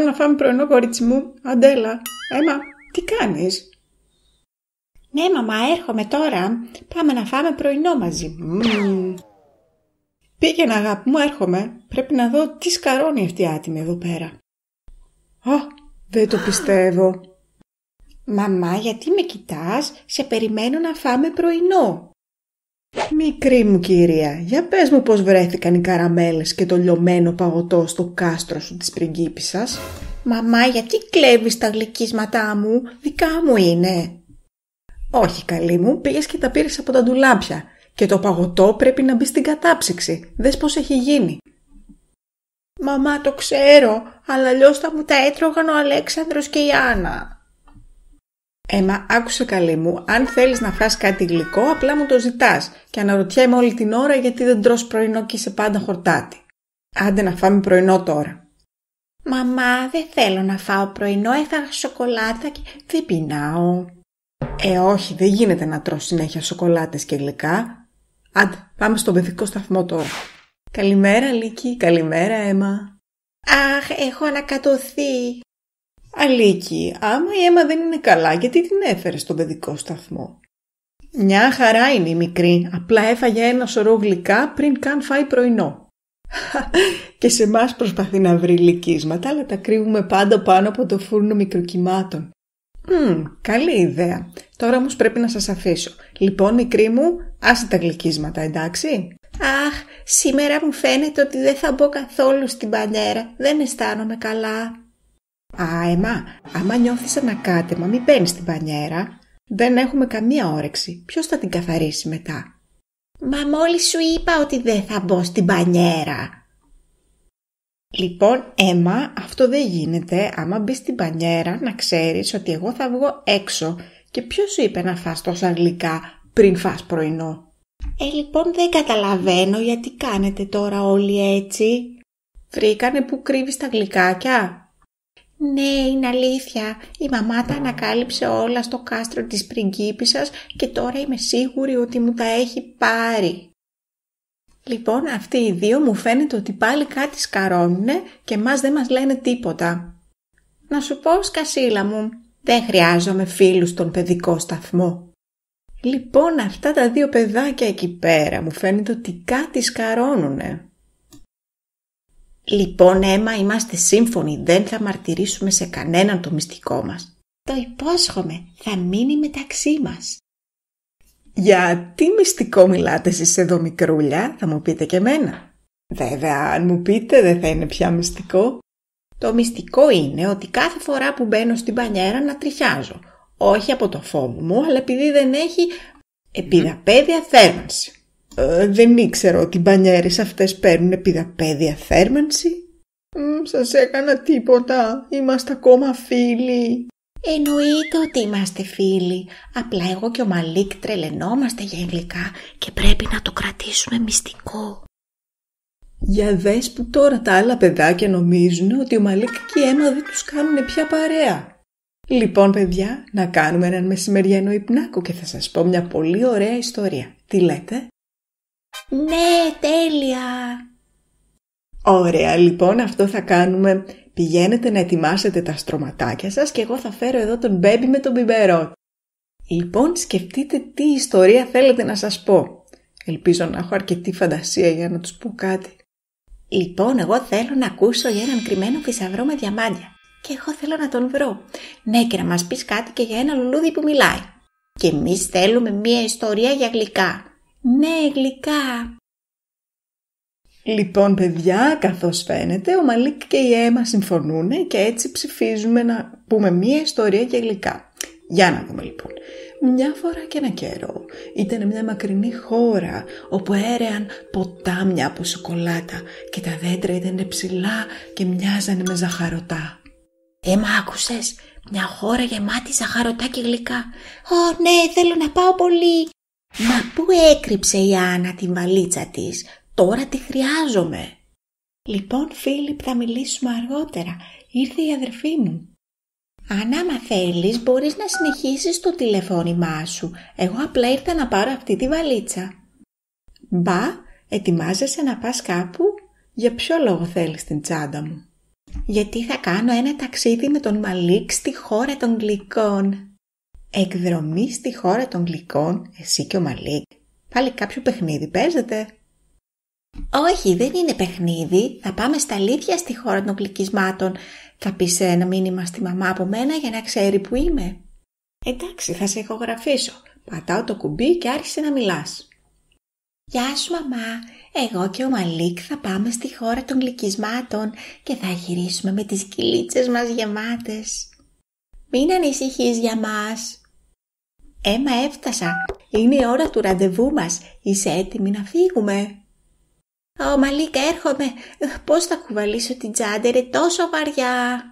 Έμα, ώρα να φάμε πρωινό κορίτσι μου. Αντέλα, Έμα, τι κάνεις; Ναι, μαμά, έρχομαι τώρα. Πάμε να φάμε πρωινό μαζί. Μμμ. Πήγαινε αγάπη μου, έρχομαι. Πρέπει να δω τι σκαρώνει αυτή η άτιμη εδώ πέρα. Α, δεν το πιστεύω. Μαμά, γιατί με κοιτάς, σε περιμένω να φάμε πρωινό. Μικρή μου κυρία, για πες μου πώς βρέθηκαν οι καραμέλες και το λιωμένο παγωτό στο κάστρο σου της πριγκίπισσας. Μαμά, γιατί κλέβεις τα γλυκίσματά μου, δικά μου είναι. Όχι καλή μου, πήγες και τα πήρες από τα ντουλάπια και το παγωτό πρέπει να μπει στην κατάψυξη. Δες πώς έχει γίνει. Μαμά, το ξέρω, αλλά αλλιώς θα μου τα έτρωγαν ο Αλέξανδρος και η Άννα. Έμα, άκουσε καλή μου, αν θέλεις να φας κάτι γλυκό, απλά μου το ζητάς και αναρωτιέμαι όλη την ώρα γιατί δεν τρως πρωινό και είσαι πάντα χορτάτη. Άντε να φάμε πρωινό τώρα. Μαμά, δεν θέλω να φάω πρωινό, έφαγα σοκολάτα και δεν πεινάω. Ε, όχι, δεν γίνεται να τρως συνέχεια σοκολάτες και γλυκά. Άντε, πάμε στον παιδικό σταθμό τώρα. Καλημέρα, Λίκη. Καλημέρα, Έμα. Αχ, έχω ανακατωθεί. Αλίκη, άμα η αίμα δεν είναι καλά, γιατί την έφερε στον παιδικό σταθμό; Μια χαρά είναι η μικρή, απλά έφαγε ένα σωρό γλυκά πριν καν φάει πρωινό. και σε εμάς προσπαθεί να βρει λυκίσματα, αλλά τα κρύβουμε πάντα πάνω από το φούρνο μικροκυμάτων. Μμμ, καλή ιδέα. Τώρα όμως πρέπει να σας αφήσω. Λοιπόν, μικρή μου, άσε τα γλυκίσματα, εντάξει. Αχ, σήμερα μου φαίνεται ότι δεν θα μπω καθόλου στην πανέρα. Δεν αισθάνομαι καλά. Α, Εμά, άμα νιώθεις ανακάτεμα, μην μπαίνεις στην πανιέρα. Δεν έχουμε καμία όρεξη. Ποιος θα την καθαρίσει μετά; Μα μόλις σου είπα ότι δεν θα μπω στην πανιέρα. Λοιπόν, Έμα, αυτό δεν γίνεται. Άμα μπεις στην πανιέρα, να ξέρεις ότι εγώ θα βγω έξω. Και ποιος σου είπε να φας τόσα γλυκά πριν φας πρωινό; Ε, λοιπόν δεν καταλαβαίνω γιατί κάνετε τώρα όλοι έτσι. Βρήκανε που κρύβεις τα γλυκάκια. Ναι, είναι αλήθεια. Η μαμά τα ανακάλυψε όλα στο κάστρο της πριγκίπισσας και τώρα είμαι σίγουρη ότι μου τα έχει πάρει. Λοιπόν, αυτοί οι δύο μου φαίνεται ότι πάλι κάτι σκαρώνουνε και μας δεν μας λένε τίποτα. Να σου πω, Σκασίλα μου, δεν χρειάζομαι φίλους στον παιδικό σταθμό. Λοιπόν, αυτά τα δύο παιδάκια εκεί πέρα μου φαίνεται ότι κάτι σκαρώνουνε. Λοιπόν, Έμα, είμαστε σύμφωνοι, δεν θα μαρτυρήσουμε σε κανέναν το μυστικό μας. Το υπόσχομαι, θα μείνει μεταξύ μας. Για τι μυστικό μιλάτε εσείς εδώ μικρούλια, θα μου πείτε και εμένα. Βέβαια, αν μου πείτε δεν θα είναι πια μυστικό. Το μυστικό είναι ότι κάθε φορά που μπαίνω στην πανιέρα να τριχιάζω. Όχι από το φόβο μου, αλλά επειδή δεν έχει επιδαπέδια θέρμανση. Ε, δεν ήξερα ότι οι μπανιέρες αυτές παίρνουν επιδαπέδια θέρμανση. Μ, σας έκανα τίποτα. Είμαστε ακόμα φίλοι. Εννοείται ότι είμαστε φίλοι. Απλά εγώ και ο Μαλίκ τρελαινόμαστε για γλυκά και πρέπει να το κρατήσουμε μυστικό. Για δες που τώρα τα άλλα παιδάκια νομίζουν ότι ο Μαλίκ και η Έμα δεν τους κάνουν πια παρέα. Λοιπόν παιδιά, να κάνουμε έναν μεσημεριανό υπνάκο και θα σας πω μια πολύ ωραία ιστορία. Τι λέτε; Ναι, τέλεια! Ωραία, λοιπόν αυτό θα κάνουμε. Πηγαίνετε να ετοιμάσετε τα στρωματάκια σας και εγώ θα φέρω εδώ τον μπέμπι με τον μπιμπερό. Λοιπόν, σκεφτείτε τι ιστορία θέλετε να σας πω. Ελπίζω να έχω αρκετή φαντασία για να τους πω κάτι. Λοιπόν, εγώ θέλω να ακούσω για έναν κρυμμένο φυσαυρό με διαμάντια. Και εγώ θέλω να τον βρω. Ναι, και να μας πεις κάτι και για ένα λουλούδι που μιλάει. Και εμείς θέλουμε μία ιστορία για γλυκά. Ναι, γλυκά. Λοιπόν, παιδιά, καθώς φαίνεται, ο Μαλίκ και η Έμα συμφωνούν και έτσι ψηφίζουμε να πούμε μία ιστορία για γλυκά. Για να δούμε λοιπόν. Μια φορά και ένα καιρό ήταν μια μακρινή χώρα όπου έρεαν ποτάμια από σοκολάτα και τα δέντρα ήταν ψηλά και μοιάζανε με ζαχαρωτά. Έμα άκουσες, μια χώρα γεμάτη ζαχαρωτά και γλυκά. Ω ναι, θέλω να πάω πολύ. Μα πού έκρυψε η Άννα την βαλίτσα της, τώρα τη χρειάζομαι. Λοιπόν Φίλιπ θα μιλήσουμε αργότερα, ήρθε η αδερφή μου. Αν άμα θέλεις μπορείς να συνεχίσεις το τηλεφώνημά σου, εγώ απλά ήρθα να πάρω αυτή τη βαλίτσα. Μπα, ετοιμάζεσαι να πας κάπου, για ποιο λόγο θέλεις την τσάντα μου; Γιατί θα κάνω ένα ταξίδι με τον Μαλίκ στη χώρα των γλυκών. Εκδρομή στη χώρα των γλυκών, εσύ και ο Μαλίκ. Πάλι κάποιο παιχνίδι παίζετε; Όχι, δεν είναι παιχνίδι. Θα πάμε στα αλήθεια στη χώρα των γλυκισμάτων. Θα πεις ένα μήνυμα στη μαμά από μένα για να ξέρει που είμαι. Εντάξει, θα σε ηχογραφήσω. Πατάω το κουμπί και άρχισε να μιλάς. Γεια σου μαμά, εγώ και ο Μαλίκ θα πάμε στη χώρα των γλυκισμάτων και θα γυρίσουμε με τις κυλίτσες μας γεμάτες. Μην ανησυχείς για μας. Έμα έφτασα, είναι η ώρα του ραντεβού μας, είσαι έτοιμη να φύγουμε; Ω Μαλίκ έρχομαι, πώς θα κουβαλήσω την τσάντα, τόσο βαριά;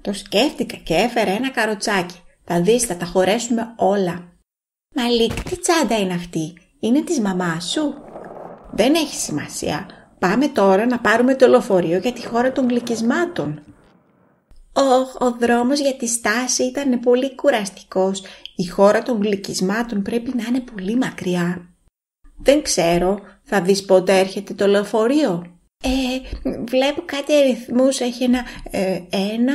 Το σκέφτηκα και έφερα ένα καροτσάκι. Θα δεις, θα τα χωρέσουμε όλα. Μαλίκ, τι τσάντα είναι αυτή, είναι της μαμάς σου; Δεν έχει σημασία. Πάμε τώρα να πάρουμε το λεωφορείο για τη χώρα των γλυκισμάτων. Ο, ο δρόμος για τη στάση ήταν πολύ κουραστικός. Η χώρα των γλυκισμάτων πρέπει να είναι πολύ μακριά. Δεν ξέρω, θα δεις πότε έρχεται το λεωφορείο; Ε, βλέπω κάτι αριθμούς, έχει ένα, ε, ένα,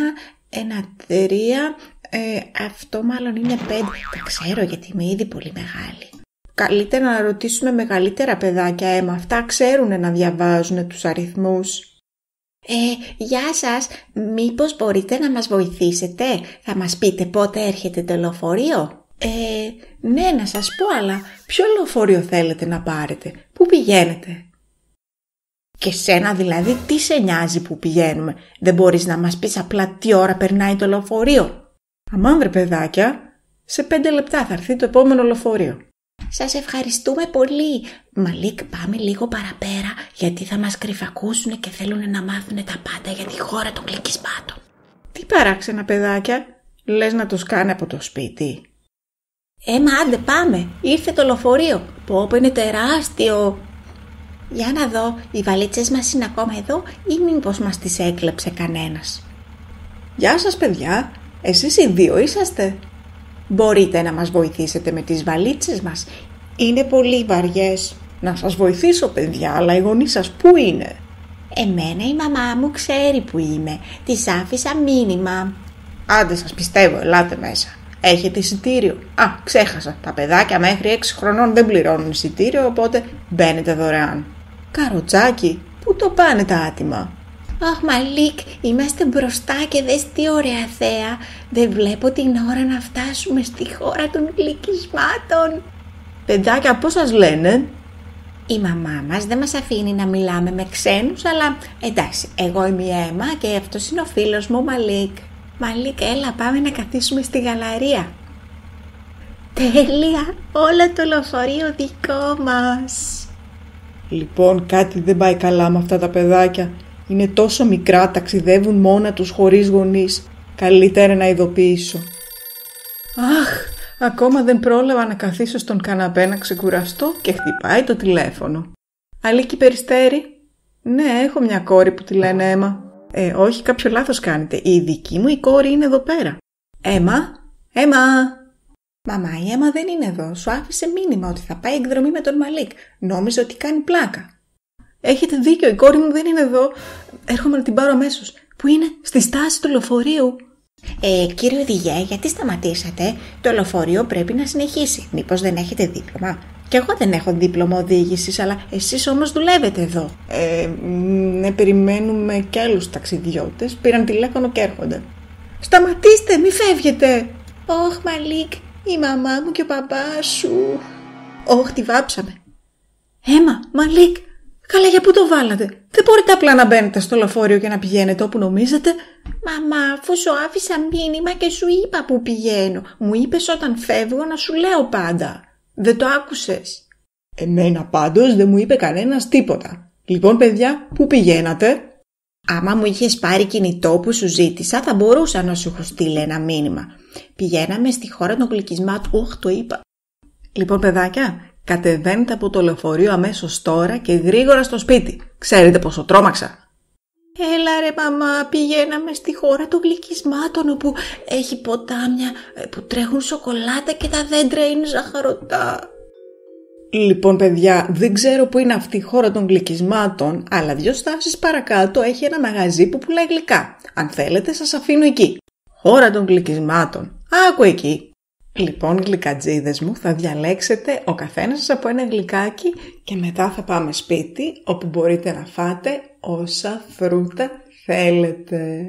ένα τρία, ε, αυτό μάλλον είναι πέντε. Τα ξέρω γιατί είμαι ήδη πολύ μεγάλη. Καλύτερα να ρωτήσουμε μεγαλύτερα παιδάκια, αίμα. Αυτά ξέρουν να διαβάζουν τους αριθμούς. Ε, γεια σας. Μήπως μπορείτε να μας βοηθήσετε; Θα μας πείτε πότε έρχεται το λεωφορείο; Ε, ναι, να σας πω, αλλά ποιο λεωφορείο θέλετε να πάρετε; Πού πηγαίνετε; Και σένα δηλαδή τι σε νοιάζει που πηγαίνουμε; Δεν μπορείς να μας πεις απλά τι ώρα περνάει το λεωφορείο; Αμάν βρε παιδάκια, σε πέντε λεπτά θα έρθει το επόμενο λεωφορείο. Σας ευχαριστούμε πολύ. Μαλίκ πάμε λίγο παραπέρα γιατί θα μας κρυφακούσουν και θέλουν να μάθουν τα πάντα για τη χώρα των κλικισμάτων. Τι παράξενα παιδάκια, λες να τους κάνει από το σπίτι. Έμα άντε πάμε, ήρθε το λεωφορείο. Πω είναι τεράστιο. Για να δω, οι βαλίτσες μας είναι ακόμα εδώ ή μήπως μας τις έκλεψε κανένας; Γεια σας παιδιά, εσείς οι δύο είσαστε. Μπορείτε να μας βοηθήσετε με τις βαλίτσες μας. Είναι πολύ βαριές. Να σας βοηθήσω παιδιά, αλλά οι γονείς σας πού είναι; Εμένα η μαμά μου ξέρει που είμαι. Της άφησα μήνυμα. Άντε σας πιστεύω, ελάτε μέσα. Έχετε εισιτήριο. Α, ξέχασα. Τα παιδάκια μέχρι 6 χρονών δεν πληρώνουν εισιτήριο, οπότε μπαίνετε δωρεάν. Καροτσάκι, πού το πάνε τα άτιμα; Αχ Μαλίκ, είμαστε μπροστά και δες τι ωραία θέα. Δεν βλέπω την ώρα να φτάσουμε στη χώρα των γλυκισμάτων. Παιδάκια, πώς σας λένε; Η μαμά μας δεν μας αφήνει να μιλάμε με ξένους, αλλά εντάξει, εγώ είμαι η Έμα και αυτός είναι ο φίλος μου Μαλίκ. Μαλίκ, έλα πάμε να καθίσουμε στη γαλαρία. Τέλεια, όλο το λεωφορείο δικό μας. Λοιπόν, κάτι δεν πάει καλά με αυτά τα παιδάκια. Είναι τόσο μικρά, ταξιδεύουν μόνα τους χωρίς γονείς. Καλύτερα να ειδοποιήσω. Αχ, ακόμα δεν πρόλαβα να καθίσω στον καναπέ να ξεκουραστώ και χτυπάει το τηλέφωνο. Αλίκη Περιστέρη. Ναι, έχω μια κόρη που τη λένε Έμα. Ε, όχι, κάποιο λάθος κάνετε. Η δική μου η κόρη είναι εδώ πέρα. Έμα, Έμα. Μαμά, η Έμα δεν είναι εδώ. Σου άφησε μήνυμα ότι θα πάει εκδρομή με τον Μαλίκ. Νόμιζε ότι κάνει πλάκα. Έχετε δίκιο, η κόρη μου δεν είναι εδώ. Έρχομαι να την πάρω αμέσως. Πού είναι, στη στάση του λεωφορείου. Ε, κύριε Οδηγέ, γιατί σταματήσατε; Το λεωφορείο πρέπει να συνεχίσει. Μήπως δεν έχετε δίπλωμα; Κι εγώ δεν έχω δίπλωμα οδήγησης, αλλά εσείς όμως δουλεύετε εδώ. Ε, ναι, περιμένουμε κι άλλους ταξιδιώτες. Πήραν τηλέφωνο και έρχονται. Σταματήστε, μη φεύγετε. Όχ, Μαλίκ, η μαμά μου και ο παπάς σου. Όχ, τη βάψαμε. Έμα, Μαλίκ, Καλά, για πού το βάλατε; Δεν μπορείτε απλά να μπαίνετε στο λεωφορείο και να πηγαίνετε όπου νομίζετε. Μαμά, αφού σου άφησα μήνυμα και σου είπα που πηγαίνω. Μου είπες όταν φεύγω να σου λέω πάντα. Δεν το άκουσες; Εμένα πάντως δεν μου είπε κανένας τίποτα. Λοιπόν, παιδιά, πού πηγαίνατε; Άμα μου είχες πάρει κινητό που σου ζήτησα, θα μπορούσα να σου έχω στείλει ένα μήνυμα. Πηγαίναμε στη χώρα των γλυκισμάτων. Όχ, το είπα. Λοιπόν, παιδάκια, Κατεβαίνετε από το λεωφορείο αμέσως τώρα και γρήγορα στο σπίτι. Ξέρετε πόσο τρόμαξα. Έλα ρε μαμά, πηγαίναμε στη χώρα των γλυκισμάτων όπου έχει ποτάμια ε, που τρέχουν σοκολάτα και τα δέντρα είναι ζαχαρωτά. Λοιπόν παιδιά, δεν ξέρω που είναι αυτή η χώρα των γλυκισμάτων, αλλά δυο στάσεις παρακάτω έχει ένα μαγαζί που πουλάει γλυκά. Αν θέλετε σας αφήνω εκεί. Χώρα των γλυκισμάτων. Άκου εκεί. Λοιπόν, γλυκατζίδες μου, θα διαλέξετε ο καθένας σας από ένα γλυκάκι και μετά θα πάμε σπίτι όπου μπορείτε να φάτε όσα φρούτα θέλετε.